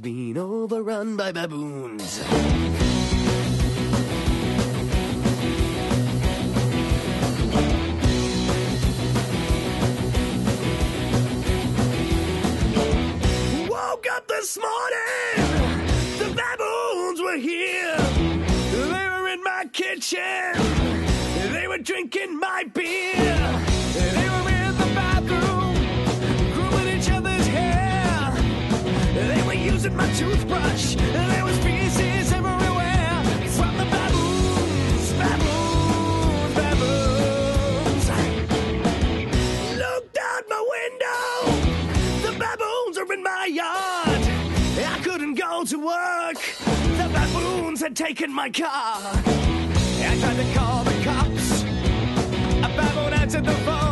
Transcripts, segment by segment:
been overrun by baboons. Woke up this morning, the baboons were here. They were in my kitchen, they were drinking my beer. They were my toothbrush, there was feces everywhere. From the baboons, baboons, baboons. Looked out my window, the baboons are in my yard. I couldn't go to work, the baboons had taken my car. I tried to call the cops, a baboon answered the phone.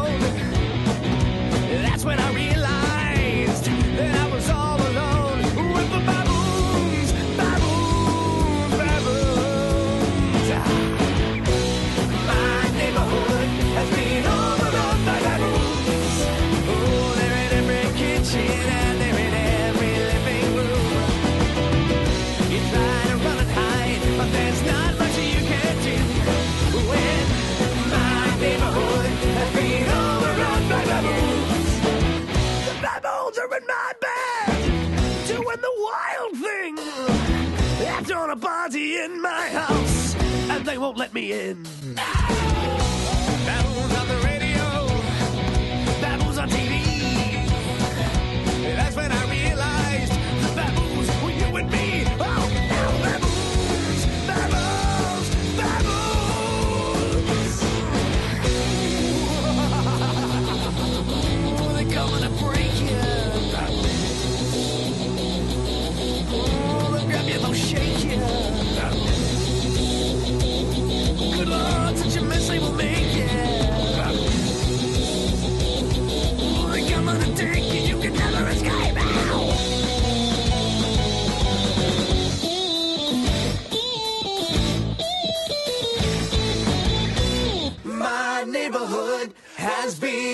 My house, and they won't let me in. has been.